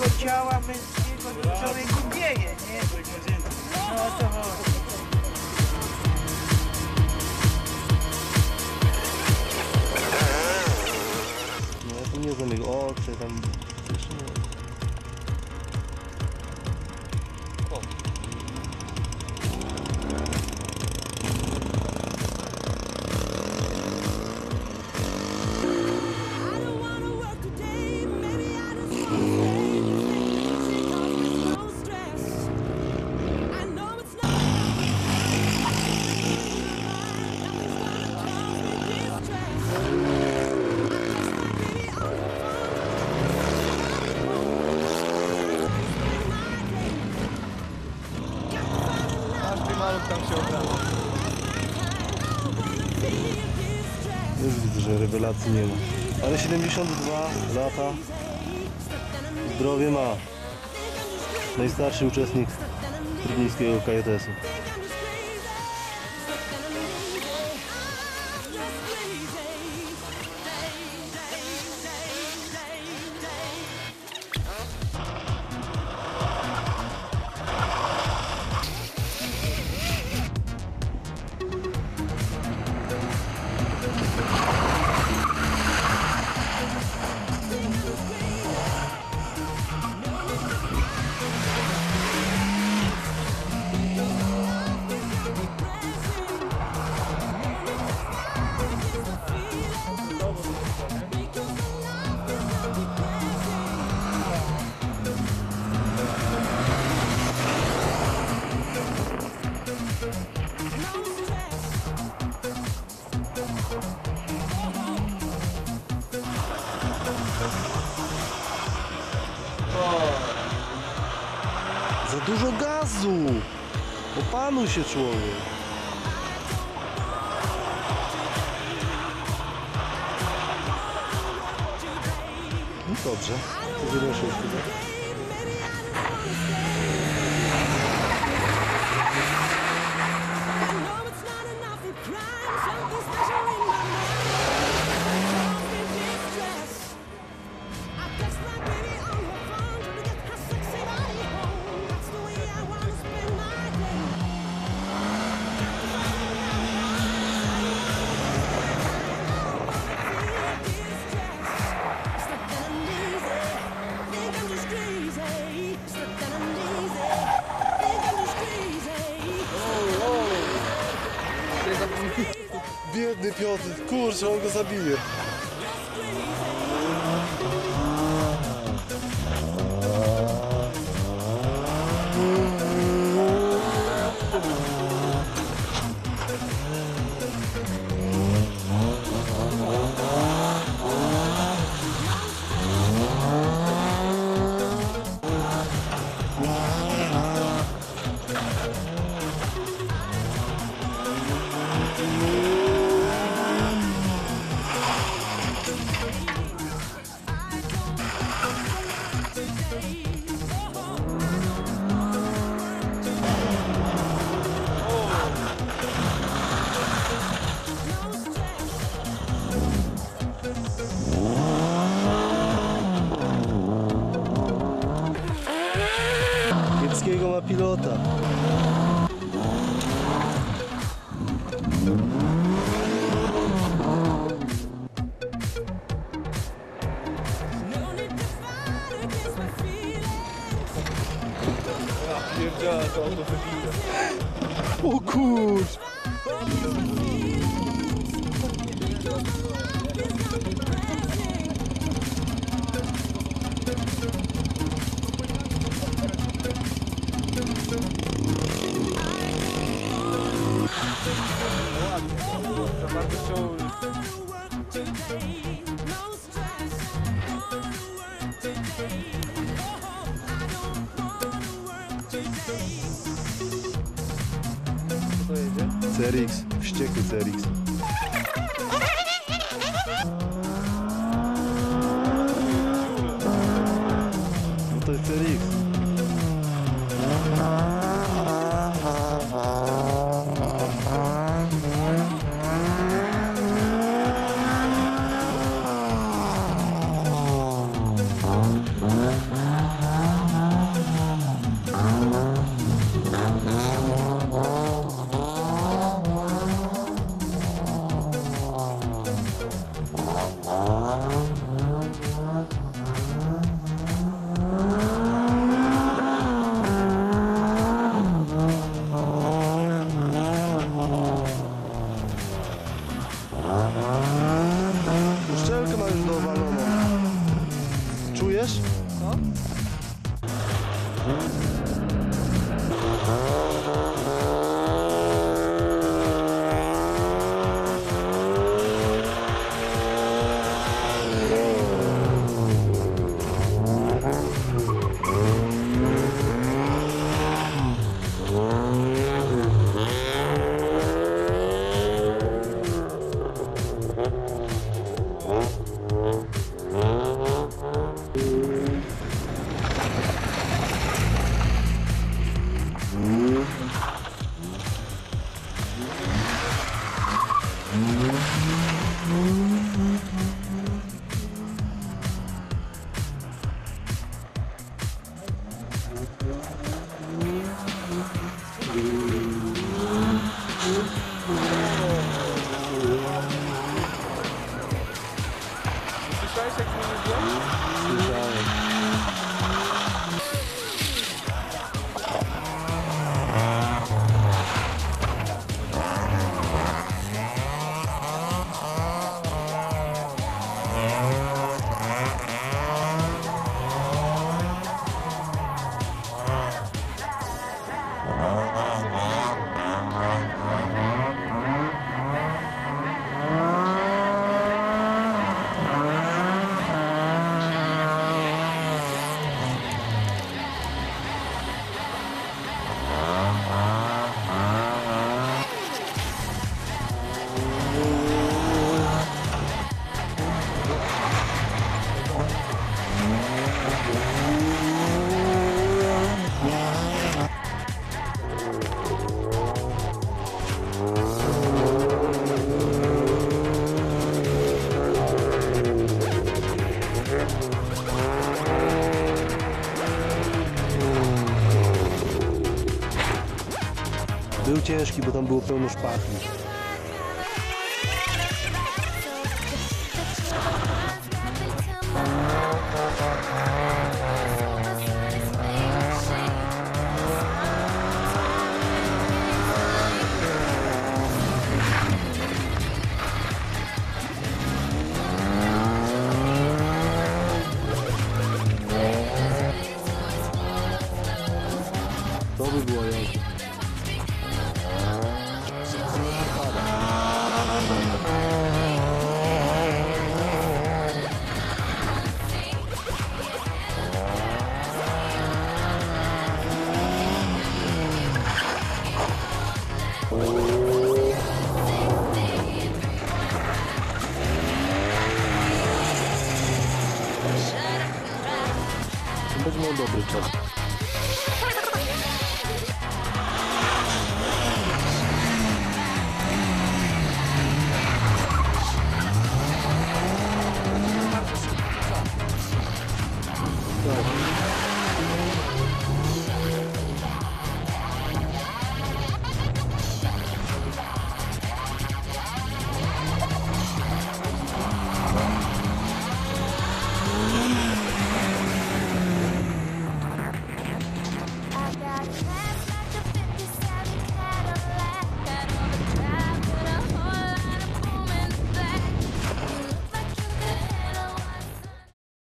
Młodego ciała męskiego to człowieku wieje, nie? No o to chodzi. No ja tu nie znam jego oczy, tam... Już widzę, że rewelacji nie ma. Ale 72 lata, zdrowie ma. Najstarszy uczestnik trudnickiego KJS-u. Dużo gazu! Opanuj się człowiek! No dobrze, to już chyba. Piotr, kurczę, on go zabije. Ma pilota. No need Serix, wściekły Serix. No to jest Serix. Słyszałeś jak mnie nie zdjął? Słyszałem. Był ciężki, bo tam było Będzie miał dobry czas.